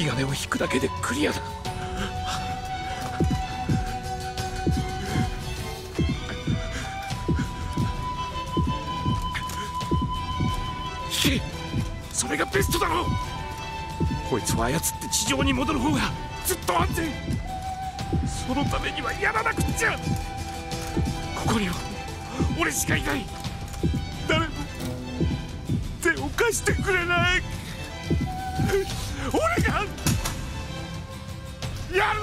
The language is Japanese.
き金を引くだけでクリアだ。それがベストだろう。こいつを操って地上に戻る方がずっと安全。そのためにはやらなくっちゃ。ここには俺しかいない。誰も手を貸してくれない。やる